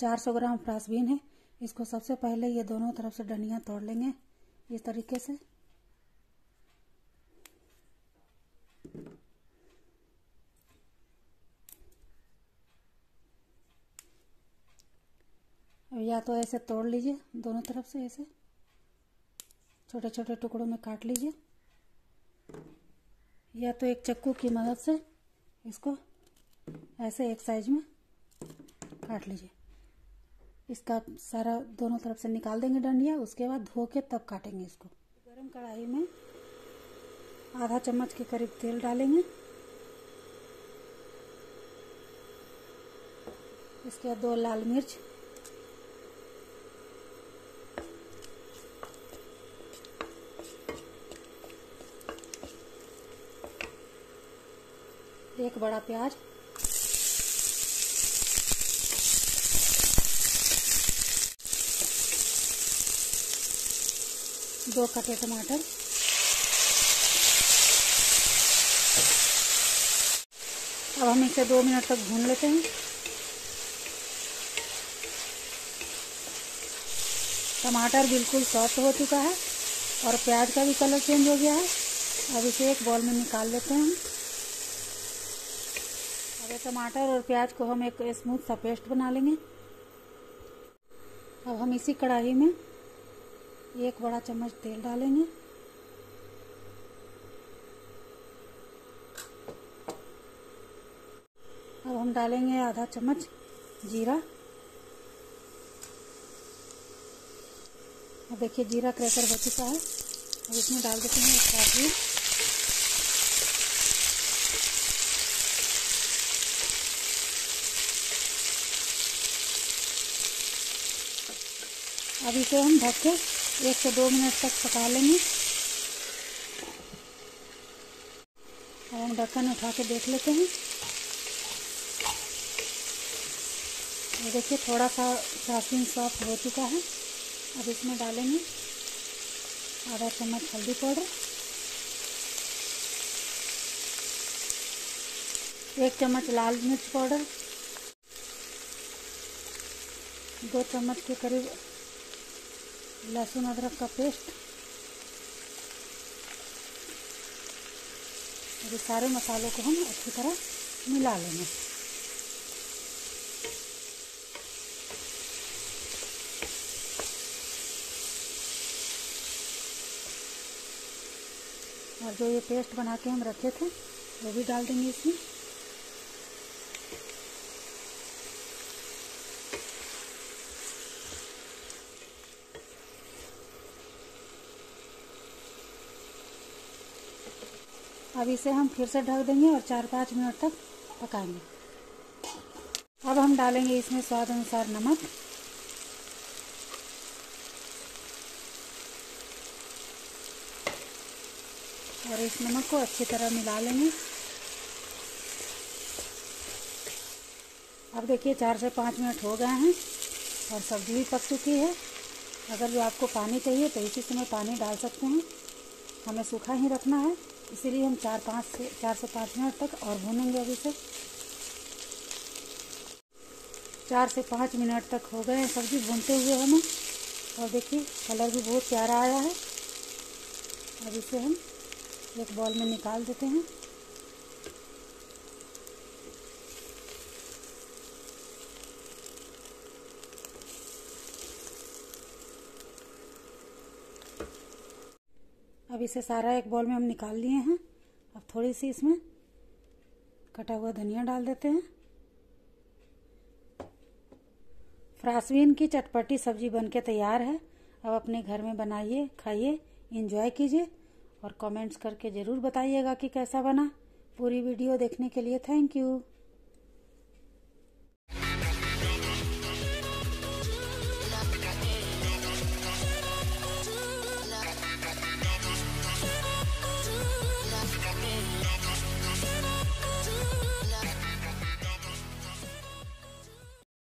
400 ग्राम french bean है। इसको सबसे पहले ये दोनों तरफ़ से डंडियाँ तोड़ लेंगे। इस तरीके से। या तो ऐसे तोड़ लीजिए दोनों तरफ़ से ऐसे। छोटे छोटे टुकड़ों में काट लीजिए। या तो एक चक्कू की मदद से इसको ऐसे एक साइज़ में काट लीजिए। इसका सारा दोनों तरफ़ से निकाल देंगे डंडिया, उसके बाद धो के तब काटेंगे इसको। गरम कढ़ाई में आधा चम्मच के करीब तेल डालेंगे। इसके बाद दो लाल मिर्च। एक बड़ा प्याज। दो कटे टमाटर। अब हम इसे दो मिनट तक भून लेते हैं। टमाटर बिल्कुल सॉफ्ट हो चुका है और प्याज का भी कलर चेंज हो गया है। अब इसे एक बॉल में निकाल लेते हैं अब टमाटर और प्याज को हम एक स्मूथ सा पेस्ट बना लेंगे। अब हम इसी कढ़ाई में एक बड़ा चम्मच तेल डालेंगे। अब हम डालेंगे आधा चम्मच जीरा। अब देखिए जीरा क्रैकर हो चुका है। अब इसमें डाल देते हैं काजू। अब इसे हम ढक के एक से दो मिनट तक पका लेंगे। अब हम ढक्कन उठा के देख लेते हैं। ये देखिए थोड़ा सा फ्राफिन सॉफ्ट हो चुका है। अब इसमें डालेंगे आधा चम्मच हल्दी पाउडर। एक चम्मच लाल मिर्च पाउडर। दो चम्मच के करीब लहसुन अदरक का पेस्ट। और सारे मसालों को हम अच्छी तरह मिला लेंगे। और जो ये पेस्ट बना के हम रखे थे, वो भी डाल देंगे इसमें। अब इसे हम फिर से ढक देंगे और चार पाँच मिनट तक पकाएँगे। अब हम डालेंगे इसमें स्वाद अनुसार नमक। और इस नमक को अच्छी तरह मिला लेंगे। अब देखिए चार से पाँच मिनट हो गए हैं और सब्ज़ी भी पक चुकी है। अगर जो आपको पानी चाहिए तो इसी समय पानी डाल सकते हैं। हमें सूखा ही रखना है। इसीलिए हम चार पाँच से, चार से पाँच मिनट तक और भूनेंगे अभी से। चार से पाँच मिनट तक हो गए हैं सब्ज़ी, भूनते हुए हमें। और देखिए, कलर भी बहुत प्यारा आया है। अब इसे हम एक बॉल में निकाल देते हैं। अब इसे सारा एक बॉल में हम निकाल लिए हैं। अब थोड़ी सी इसमें कटा हुआ धनिया डाल देते हैं। फ्रासबीन की चटपटी सब्ज़ी बनके तैयार है। अब अपने घर में बनाइए, खाइए इंजॉय कीजिए और कमेंट्स करके ज़रूर बताइएगा कि कैसा बना। पूरी वीडियो देखने के लिए थैंक यू